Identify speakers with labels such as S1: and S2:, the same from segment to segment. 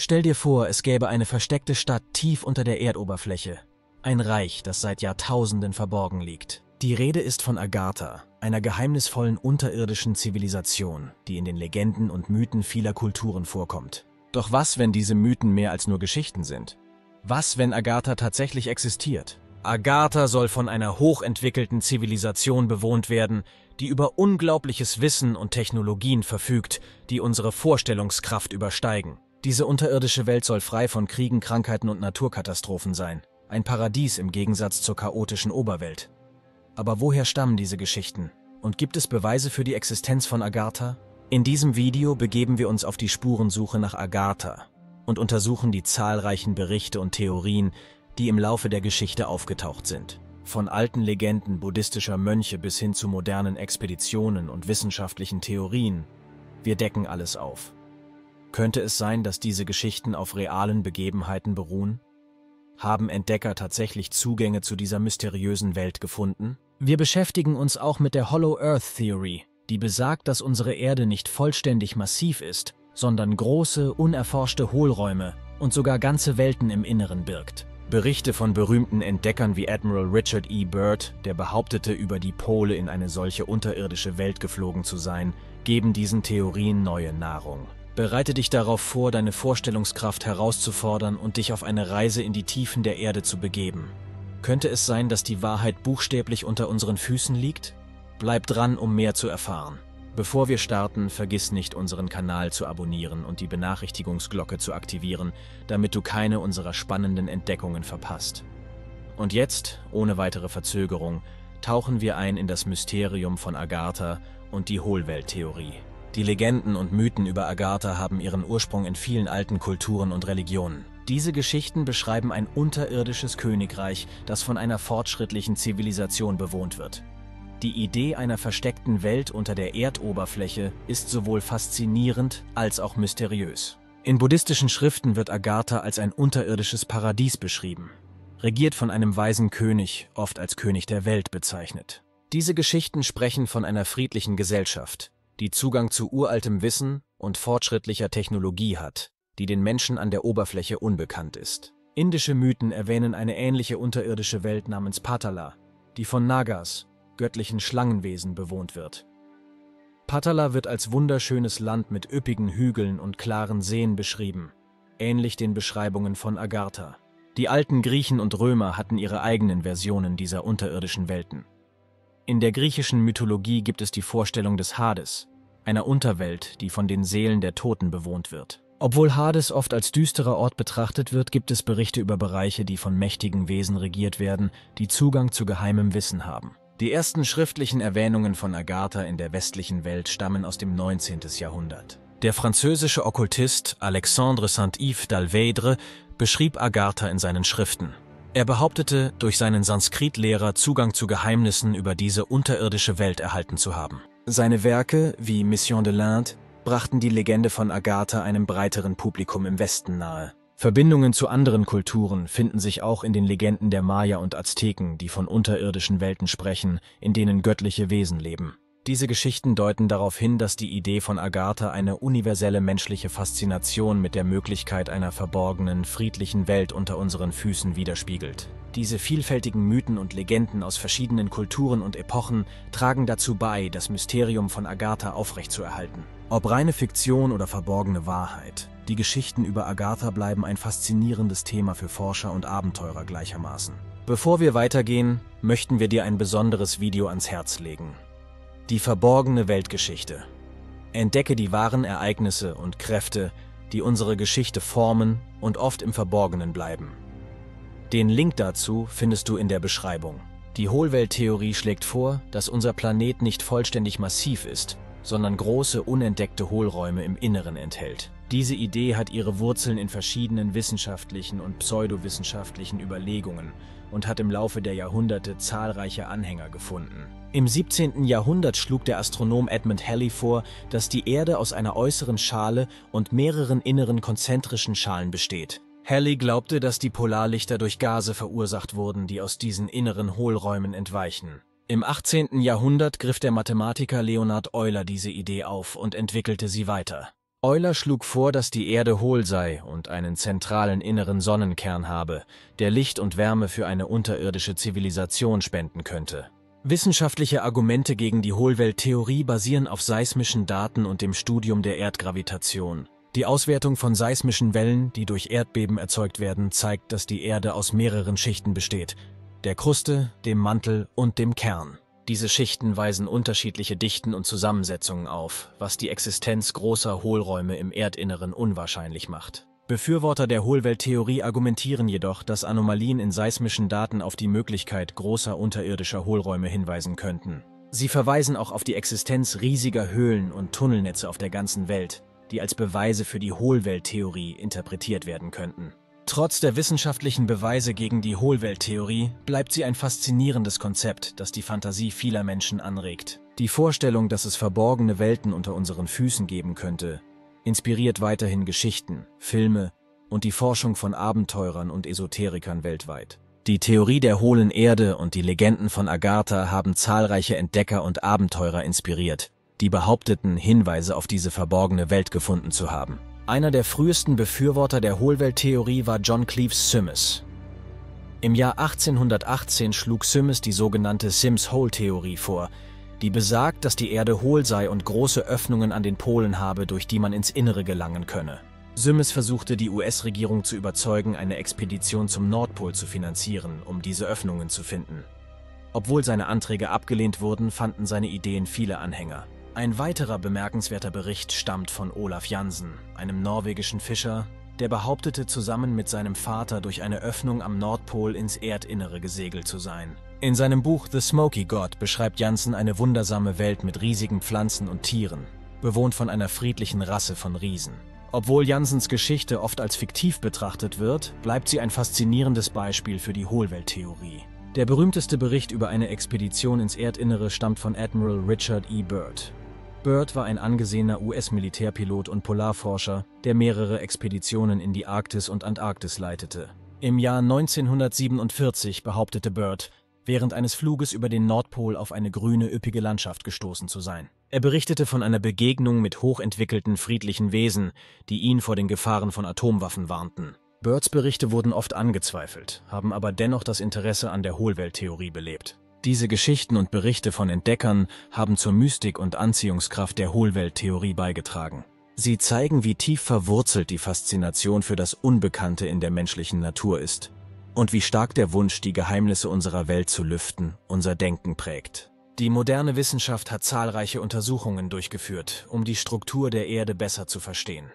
S1: Stell dir vor, es gäbe eine versteckte Stadt tief unter der Erdoberfläche. Ein Reich, das seit Jahrtausenden verborgen liegt. Die Rede ist von Agartha, einer geheimnisvollen unterirdischen Zivilisation, die in den Legenden und Mythen vieler Kulturen vorkommt. Doch was, wenn diese Mythen mehr als nur Geschichten sind? Was, wenn Agartha tatsächlich existiert? Agartha soll von einer hochentwickelten Zivilisation bewohnt werden, die über unglaubliches Wissen und Technologien verfügt, die unsere Vorstellungskraft übersteigen. Diese unterirdische Welt soll frei von Kriegen, Krankheiten und Naturkatastrophen sein. Ein Paradies im Gegensatz zur chaotischen Oberwelt. Aber woher stammen diese Geschichten? Und gibt es Beweise für die Existenz von Agartha? In diesem Video begeben wir uns auf die Spurensuche nach Agartha und untersuchen die zahlreichen Berichte und Theorien, die im Laufe der Geschichte aufgetaucht sind. Von alten Legenden buddhistischer Mönche bis hin zu modernen Expeditionen und wissenschaftlichen Theorien. Wir decken alles auf. Könnte es sein, dass diese Geschichten auf realen Begebenheiten beruhen? Haben Entdecker tatsächlich Zugänge zu dieser mysteriösen Welt gefunden? Wir beschäftigen uns auch mit der Hollow Earth Theory, die besagt, dass unsere Erde nicht vollständig massiv ist, sondern große, unerforschte Hohlräume und sogar ganze Welten im Inneren birgt. Berichte von berühmten Entdeckern wie Admiral Richard E. Byrd, der behauptete, über die Pole in eine solche unterirdische Welt geflogen zu sein, geben diesen Theorien neue Nahrung. Bereite dich darauf vor, deine Vorstellungskraft herauszufordern und dich auf eine Reise in die Tiefen der Erde zu begeben. Könnte es sein, dass die Wahrheit buchstäblich unter unseren Füßen liegt? Bleib dran, um mehr zu erfahren. Bevor wir starten, vergiss nicht, unseren Kanal zu abonnieren und die Benachrichtigungsglocke zu aktivieren, damit du keine unserer spannenden Entdeckungen verpasst. Und jetzt, ohne weitere Verzögerung, tauchen wir ein in das Mysterium von Agartha und die Hohlwelttheorie. Die Legenden und Mythen über Agartha haben ihren Ursprung in vielen alten Kulturen und Religionen. Diese Geschichten beschreiben ein unterirdisches Königreich, das von einer fortschrittlichen Zivilisation bewohnt wird. Die Idee einer versteckten Welt unter der Erdoberfläche ist sowohl faszinierend als auch mysteriös. In buddhistischen Schriften wird Agartha als ein unterirdisches Paradies beschrieben, regiert von einem weisen König, oft als König der Welt bezeichnet. Diese Geschichten sprechen von einer friedlichen Gesellschaft, die Zugang zu uraltem Wissen und fortschrittlicher Technologie hat, die den Menschen an der Oberfläche unbekannt ist. Indische Mythen erwähnen eine ähnliche unterirdische Welt namens Patala, die von Nagas, göttlichen Schlangenwesen, bewohnt wird. Patala wird als wunderschönes Land mit üppigen Hügeln und klaren Seen beschrieben, ähnlich den Beschreibungen von Agartha. Die alten Griechen und Römer hatten ihre eigenen Versionen dieser unterirdischen Welten. In der griechischen Mythologie gibt es die Vorstellung des Hades, einer Unterwelt, die von den Seelen der Toten bewohnt wird. Obwohl Hades oft als düsterer Ort betrachtet wird, gibt es Berichte über Bereiche, die von mächtigen Wesen regiert werden, die Zugang zu geheimem Wissen haben. Die ersten schriftlichen Erwähnungen von Agatha in der westlichen Welt stammen aus dem 19. Jahrhundert. Der französische Okkultist Alexandre Saint-Yves d'Alveidre beschrieb Agatha in seinen Schriften. Er behauptete, durch seinen Sanskritlehrer Zugang zu Geheimnissen über diese unterirdische Welt erhalten zu haben. Seine Werke, wie Mission de l'Inde, brachten die Legende von Agatha einem breiteren Publikum im Westen nahe. Verbindungen zu anderen Kulturen finden sich auch in den Legenden der Maya und Azteken, die von unterirdischen Welten sprechen, in denen göttliche Wesen leben. Diese Geschichten deuten darauf hin, dass die Idee von Agatha eine universelle menschliche Faszination mit der Möglichkeit einer verborgenen, friedlichen Welt unter unseren Füßen widerspiegelt. Diese vielfältigen Mythen und Legenden aus verschiedenen Kulturen und Epochen tragen dazu bei, das Mysterium von Agatha aufrechtzuerhalten. Ob reine Fiktion oder verborgene Wahrheit, die Geschichten über Agatha bleiben ein faszinierendes Thema für Forscher und Abenteurer gleichermaßen. Bevor wir weitergehen, möchten wir dir ein besonderes Video ans Herz legen. Die verborgene Weltgeschichte. Entdecke die wahren Ereignisse und Kräfte, die unsere Geschichte formen und oft im Verborgenen bleiben. Den Link dazu findest du in der Beschreibung. Die Hohlwelttheorie schlägt vor, dass unser Planet nicht vollständig massiv ist, sondern große unentdeckte Hohlräume im Inneren enthält. Diese Idee hat ihre Wurzeln in verschiedenen wissenschaftlichen und pseudowissenschaftlichen Überlegungen und hat im Laufe der Jahrhunderte zahlreiche Anhänger gefunden. Im 17. Jahrhundert schlug der Astronom Edmund Halley vor, dass die Erde aus einer äußeren Schale und mehreren inneren konzentrischen Schalen besteht. Halley glaubte, dass die Polarlichter durch Gase verursacht wurden, die aus diesen inneren Hohlräumen entweichen. Im 18. Jahrhundert griff der Mathematiker Leonhard Euler diese Idee auf und entwickelte sie weiter. Euler schlug vor, dass die Erde hohl sei und einen zentralen inneren Sonnenkern habe, der Licht und Wärme für eine unterirdische Zivilisation spenden könnte. Wissenschaftliche Argumente gegen die Hohlwelttheorie basieren auf seismischen Daten und dem Studium der Erdgravitation. Die Auswertung von seismischen Wellen, die durch Erdbeben erzeugt werden, zeigt, dass die Erde aus mehreren Schichten besteht, der Kruste, dem Mantel und dem Kern. Diese Schichten weisen unterschiedliche Dichten und Zusammensetzungen auf, was die Existenz großer Hohlräume im Erdinneren unwahrscheinlich macht. Befürworter der Hohlwelttheorie argumentieren jedoch, dass Anomalien in seismischen Daten auf die Möglichkeit großer unterirdischer Hohlräume hinweisen könnten. Sie verweisen auch auf die Existenz riesiger Höhlen und Tunnelnetze auf der ganzen Welt, die als Beweise für die Hohlwelttheorie interpretiert werden könnten. Trotz der wissenschaftlichen Beweise gegen die Hohlwelttheorie bleibt sie ein faszinierendes Konzept, das die Fantasie vieler Menschen anregt. Die Vorstellung, dass es verborgene Welten unter unseren Füßen geben könnte, inspiriert weiterhin Geschichten, Filme und die Forschung von Abenteurern und Esoterikern weltweit. Die Theorie der hohlen Erde und die Legenden von Agatha haben zahlreiche Entdecker und Abenteurer inspiriert, die behaupteten, Hinweise auf diese verborgene Welt gefunden zu haben. Einer der frühesten Befürworter der Hohlwelttheorie war John Cleves Simmes. Im Jahr 1818 schlug Simmes die sogenannte Sims-Hole-Theorie vor, die besagt, dass die Erde hohl sei und große Öffnungen an den Polen habe, durch die man ins Innere gelangen könne. Simmes versuchte die US-Regierung zu überzeugen, eine Expedition zum Nordpol zu finanzieren, um diese Öffnungen zu finden. Obwohl seine Anträge abgelehnt wurden, fanden seine Ideen viele Anhänger. Ein weiterer bemerkenswerter Bericht stammt von Olaf Jansen, einem norwegischen Fischer, der behauptete, zusammen mit seinem Vater durch eine Öffnung am Nordpol ins Erdinnere gesegelt zu sein. In seinem Buch The Smoky God beschreibt Janssen eine wundersame Welt mit riesigen Pflanzen und Tieren, bewohnt von einer friedlichen Rasse von Riesen. Obwohl Janssens Geschichte oft als fiktiv betrachtet wird, bleibt sie ein faszinierendes Beispiel für die Hohlwelttheorie. Der berühmteste Bericht über eine Expedition ins Erdinnere stammt von Admiral Richard E. Byrd. Byrd war ein angesehener US-Militärpilot und Polarforscher, der mehrere Expeditionen in die Arktis und Antarktis leitete. Im Jahr 1947 behauptete Byrd, während eines Fluges über den Nordpol auf eine grüne, üppige Landschaft gestoßen zu sein. Er berichtete von einer Begegnung mit hochentwickelten, friedlichen Wesen, die ihn vor den Gefahren von Atomwaffen warnten. Birds Berichte wurden oft angezweifelt, haben aber dennoch das Interesse an der Hohlwelttheorie belebt. Diese Geschichten und Berichte von Entdeckern haben zur Mystik und Anziehungskraft der Hohlwelttheorie beigetragen. Sie zeigen, wie tief verwurzelt die Faszination für das Unbekannte in der menschlichen Natur ist und wie stark der Wunsch, die Geheimnisse unserer Welt zu lüften, unser Denken prägt. Die moderne Wissenschaft hat zahlreiche Untersuchungen durchgeführt, um die Struktur der Erde besser zu verstehen.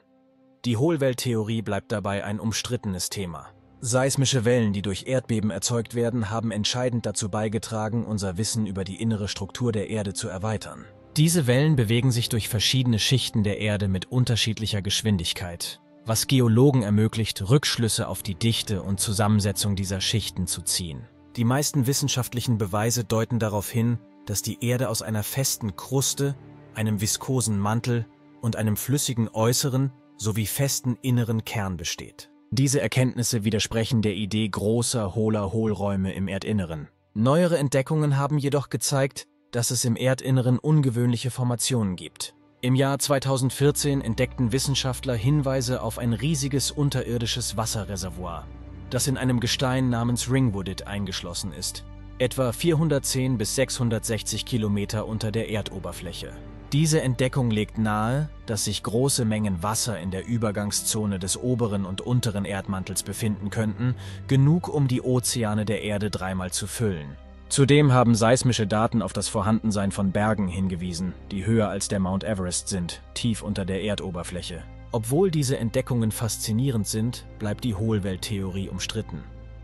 S1: Die Hohlwelttheorie bleibt dabei ein umstrittenes Thema. Seismische Wellen, die durch Erdbeben erzeugt werden, haben entscheidend dazu beigetragen, unser Wissen über die innere Struktur der Erde zu erweitern. Diese Wellen bewegen sich durch verschiedene Schichten der Erde mit unterschiedlicher Geschwindigkeit was Geologen ermöglicht, Rückschlüsse auf die Dichte und Zusammensetzung dieser Schichten zu ziehen. Die meisten wissenschaftlichen Beweise deuten darauf hin, dass die Erde aus einer festen Kruste, einem viskosen Mantel und einem flüssigen äußeren sowie festen inneren Kern besteht. Diese Erkenntnisse widersprechen der Idee großer, hohler Hohlräume im Erdinneren. Neuere Entdeckungen haben jedoch gezeigt, dass es im Erdinneren ungewöhnliche Formationen gibt. Im Jahr 2014 entdeckten Wissenschaftler Hinweise auf ein riesiges unterirdisches Wasserreservoir, das in einem Gestein namens Ringwooded eingeschlossen ist, etwa 410 bis 660 Kilometer unter der Erdoberfläche. Diese Entdeckung legt nahe, dass sich große Mengen Wasser in der Übergangszone des oberen und unteren Erdmantels befinden könnten, genug um die Ozeane der Erde dreimal zu füllen. Zudem haben seismische Daten auf das Vorhandensein von Bergen hingewiesen, die höher als der Mount Everest sind, tief unter der Erdoberfläche. Obwohl diese Entdeckungen faszinierend sind, bleibt die Hohlwelttheorie umstritten.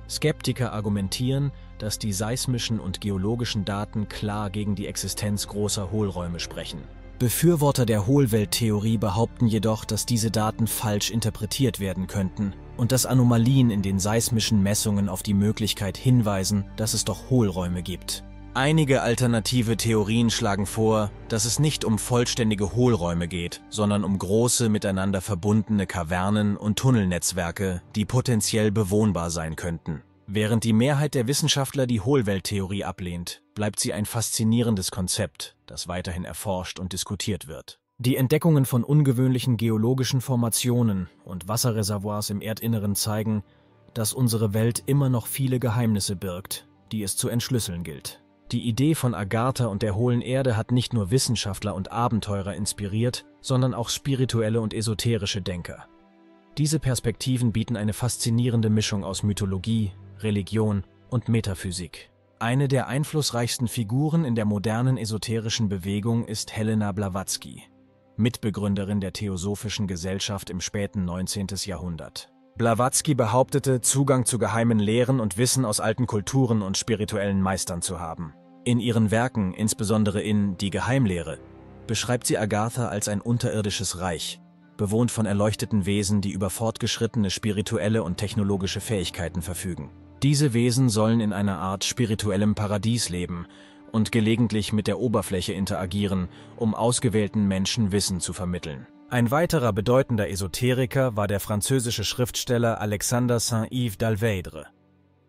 S1: Skeptiker argumentieren, dass die seismischen und geologischen Daten klar gegen die Existenz großer Hohlräume sprechen. Befürworter der Hohlwelttheorie behaupten jedoch, dass diese Daten falsch interpretiert werden könnten und dass Anomalien in den seismischen Messungen auf die Möglichkeit hinweisen, dass es doch Hohlräume gibt. Einige alternative Theorien schlagen vor, dass es nicht um vollständige Hohlräume geht, sondern um große miteinander verbundene Kavernen und Tunnelnetzwerke, die potenziell bewohnbar sein könnten. Während die Mehrheit der Wissenschaftler die Hohlwelttheorie ablehnt, bleibt sie ein faszinierendes Konzept, das weiterhin erforscht und diskutiert wird. Die Entdeckungen von ungewöhnlichen geologischen Formationen und Wasserreservoirs im Erdinneren zeigen, dass unsere Welt immer noch viele Geheimnisse birgt, die es zu entschlüsseln gilt. Die Idee von Agartha und der hohlen Erde hat nicht nur Wissenschaftler und Abenteurer inspiriert, sondern auch spirituelle und esoterische Denker. Diese Perspektiven bieten eine faszinierende Mischung aus Mythologie, Religion und Metaphysik. Eine der einflussreichsten Figuren in der modernen esoterischen Bewegung ist Helena Blavatsky. Mitbegründerin der Theosophischen Gesellschaft im späten 19. Jahrhundert. Blavatsky behauptete, Zugang zu geheimen Lehren und Wissen aus alten Kulturen und spirituellen Meistern zu haben. In ihren Werken, insbesondere in Die Geheimlehre, beschreibt sie Agatha als ein unterirdisches Reich, bewohnt von erleuchteten Wesen, die über fortgeschrittene spirituelle und technologische Fähigkeiten verfügen. Diese Wesen sollen in einer Art spirituellem Paradies leben und gelegentlich mit der Oberfläche interagieren, um ausgewählten Menschen Wissen zu vermitteln. Ein weiterer bedeutender Esoteriker war der französische Schriftsteller Alexander Saint-Yves d'Alveidre.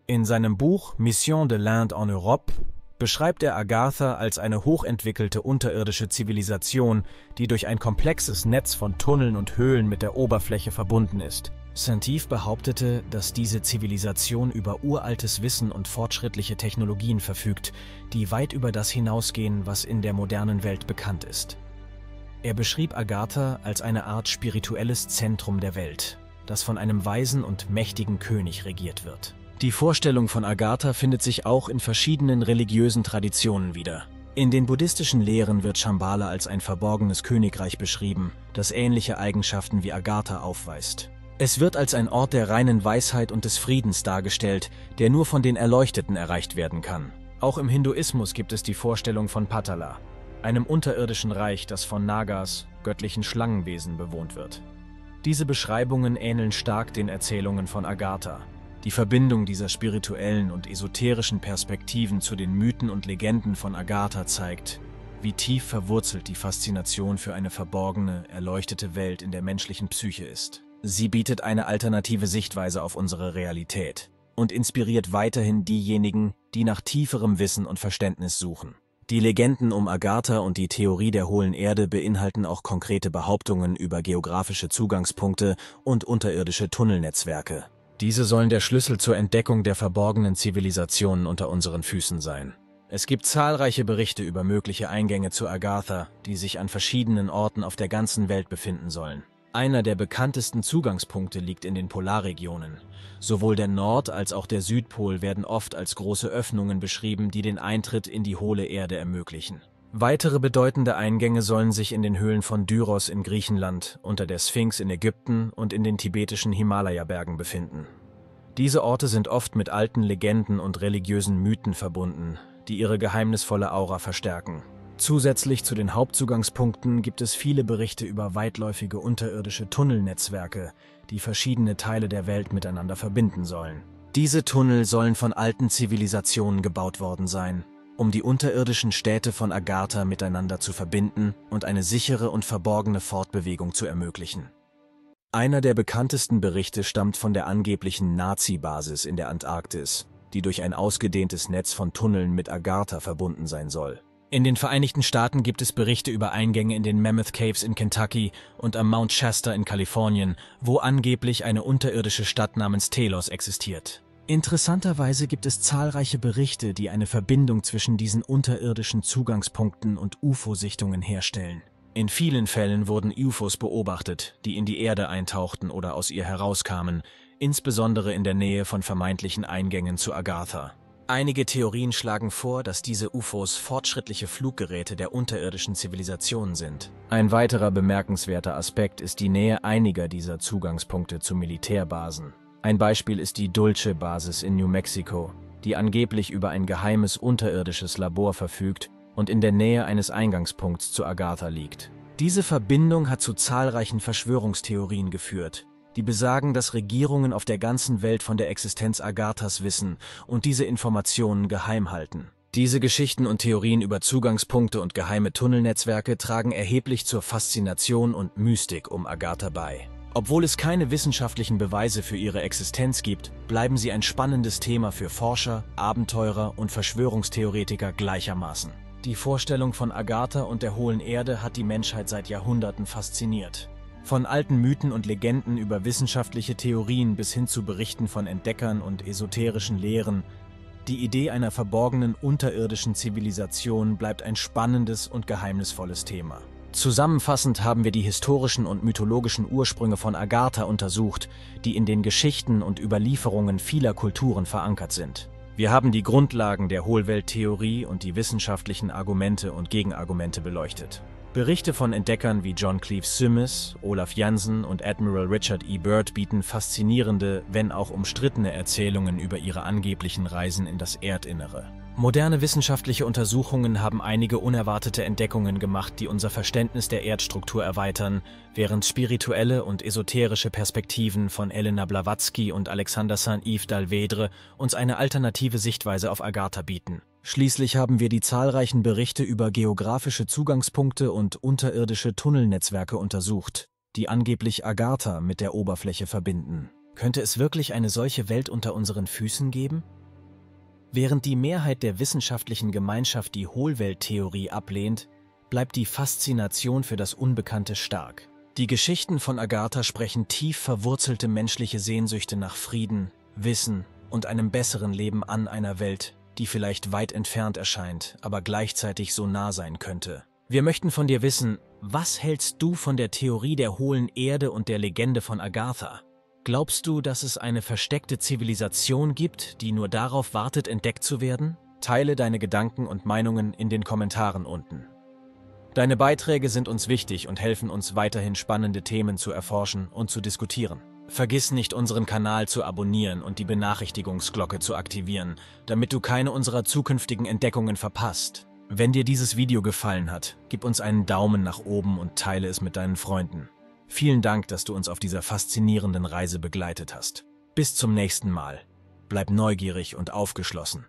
S1: In seinem Buch Mission de l'Inde en Europe beschreibt er Agatha als eine hochentwickelte unterirdische Zivilisation, die durch ein komplexes Netz von Tunneln und Höhlen mit der Oberfläche verbunden ist. Saint-Yves behauptete, dass diese Zivilisation über uraltes Wissen und fortschrittliche Technologien verfügt, die weit über das hinausgehen, was in der modernen Welt bekannt ist. Er beschrieb Agatha als eine Art spirituelles Zentrum der Welt, das von einem weisen und mächtigen König regiert wird. Die Vorstellung von Agatha findet sich auch in verschiedenen religiösen Traditionen wieder. In den buddhistischen Lehren wird Shambhala als ein verborgenes Königreich beschrieben, das ähnliche Eigenschaften wie Agatha aufweist. Es wird als ein Ort der reinen Weisheit und des Friedens dargestellt, der nur von den Erleuchteten erreicht werden kann. Auch im Hinduismus gibt es die Vorstellung von Patala, einem unterirdischen Reich, das von Nagas, göttlichen Schlangenwesen, bewohnt wird. Diese Beschreibungen ähneln stark den Erzählungen von Agatha. Die Verbindung dieser spirituellen und esoterischen Perspektiven zu den Mythen und Legenden von Agatha zeigt, wie tief verwurzelt die Faszination für eine verborgene, erleuchtete Welt in der menschlichen Psyche ist. Sie bietet eine alternative Sichtweise auf unsere Realität und inspiriert weiterhin diejenigen, die nach tieferem Wissen und Verständnis suchen. Die Legenden um Agatha und die Theorie der hohlen Erde beinhalten auch konkrete Behauptungen über geografische Zugangspunkte und unterirdische Tunnelnetzwerke. Diese sollen der Schlüssel zur Entdeckung der verborgenen Zivilisationen unter unseren Füßen sein. Es gibt zahlreiche Berichte über mögliche Eingänge zu Agatha, die sich an verschiedenen Orten auf der ganzen Welt befinden sollen. Einer der bekanntesten Zugangspunkte liegt in den Polarregionen. Sowohl der Nord- als auch der Südpol werden oft als große Öffnungen beschrieben, die den Eintritt in die hohle Erde ermöglichen. Weitere bedeutende Eingänge sollen sich in den Höhlen von Dyros in Griechenland, unter der Sphinx in Ägypten und in den tibetischen Himalaya-Bergen befinden. Diese Orte sind oft mit alten Legenden und religiösen Mythen verbunden, die ihre geheimnisvolle Aura verstärken. Zusätzlich zu den Hauptzugangspunkten gibt es viele Berichte über weitläufige unterirdische Tunnelnetzwerke, die verschiedene Teile der Welt miteinander verbinden sollen. Diese Tunnel sollen von alten Zivilisationen gebaut worden sein, um die unterirdischen Städte von Agartha miteinander zu verbinden und eine sichere und verborgene Fortbewegung zu ermöglichen. Einer der bekanntesten Berichte stammt von der angeblichen Nazi-Basis in der Antarktis, die durch ein ausgedehntes Netz von Tunneln mit Agartha verbunden sein soll. In den Vereinigten Staaten gibt es Berichte über Eingänge in den Mammoth Caves in Kentucky und am Mount Shasta in Kalifornien, wo angeblich eine unterirdische Stadt namens Telos existiert. Interessanterweise gibt es zahlreiche Berichte, die eine Verbindung zwischen diesen unterirdischen Zugangspunkten und UFO-Sichtungen herstellen. In vielen Fällen wurden UFOs beobachtet, die in die Erde eintauchten oder aus ihr herauskamen, insbesondere in der Nähe von vermeintlichen Eingängen zu Agatha. Einige Theorien schlagen vor, dass diese UFOs fortschrittliche Fluggeräte der unterirdischen Zivilisation sind. Ein weiterer bemerkenswerter Aspekt ist die Nähe einiger dieser Zugangspunkte zu Militärbasen. Ein Beispiel ist die Dulce-Basis in New Mexico, die angeblich über ein geheimes unterirdisches Labor verfügt und in der Nähe eines Eingangspunkts zu Agatha liegt. Diese Verbindung hat zu zahlreichen Verschwörungstheorien geführt, die besagen, dass Regierungen auf der ganzen Welt von der Existenz Agathas wissen und diese Informationen geheim halten. Diese Geschichten und Theorien über Zugangspunkte und geheime Tunnelnetzwerke tragen erheblich zur Faszination und Mystik um Agatha bei. Obwohl es keine wissenschaftlichen Beweise für ihre Existenz gibt, bleiben sie ein spannendes Thema für Forscher, Abenteurer und Verschwörungstheoretiker gleichermaßen. Die Vorstellung von Agatha und der hohlen Erde hat die Menschheit seit Jahrhunderten fasziniert. Von alten Mythen und Legenden über wissenschaftliche Theorien bis hin zu Berichten von Entdeckern und esoterischen Lehren, die Idee einer verborgenen unterirdischen Zivilisation bleibt ein spannendes und geheimnisvolles Thema. Zusammenfassend haben wir die historischen und mythologischen Ursprünge von Agatha untersucht, die in den Geschichten und Überlieferungen vieler Kulturen verankert sind. Wir haben die Grundlagen der Hohlwelttheorie und die wissenschaftlichen Argumente und Gegenargumente beleuchtet. Berichte von Entdeckern wie John Cleave Simmes, Olaf Jansen und Admiral Richard E. Byrd bieten faszinierende, wenn auch umstrittene Erzählungen über ihre angeblichen Reisen in das Erdinnere. Moderne wissenschaftliche Untersuchungen haben einige unerwartete Entdeckungen gemacht, die unser Verständnis der Erdstruktur erweitern, während spirituelle und esoterische Perspektiven von Elena Blavatsky und Alexander Saint-Yves d'Alvedre uns eine alternative Sichtweise auf Agatha bieten. Schließlich haben wir die zahlreichen Berichte über geografische Zugangspunkte und unterirdische Tunnelnetzwerke untersucht, die angeblich Agatha mit der Oberfläche verbinden. Könnte es wirklich eine solche Welt unter unseren Füßen geben? Während die Mehrheit der wissenschaftlichen Gemeinschaft die Hohlwelttheorie ablehnt, bleibt die Faszination für das Unbekannte stark. Die Geschichten von Agatha sprechen tief verwurzelte menschliche Sehnsüchte nach Frieden, Wissen und einem besseren Leben an einer Welt, die vielleicht weit entfernt erscheint, aber gleichzeitig so nah sein könnte. Wir möchten von dir wissen, was hältst du von der Theorie der hohlen Erde und der Legende von Agatha? Glaubst du, dass es eine versteckte Zivilisation gibt, die nur darauf wartet, entdeckt zu werden? Teile deine Gedanken und Meinungen in den Kommentaren unten. Deine Beiträge sind uns wichtig und helfen uns weiterhin spannende Themen zu erforschen und zu diskutieren. Vergiss nicht, unseren Kanal zu abonnieren und die Benachrichtigungsglocke zu aktivieren, damit du keine unserer zukünftigen Entdeckungen verpasst. Wenn dir dieses Video gefallen hat, gib uns einen Daumen nach oben und teile es mit deinen Freunden. Vielen Dank, dass du uns auf dieser faszinierenden Reise begleitet hast. Bis zum nächsten Mal. Bleib neugierig und aufgeschlossen.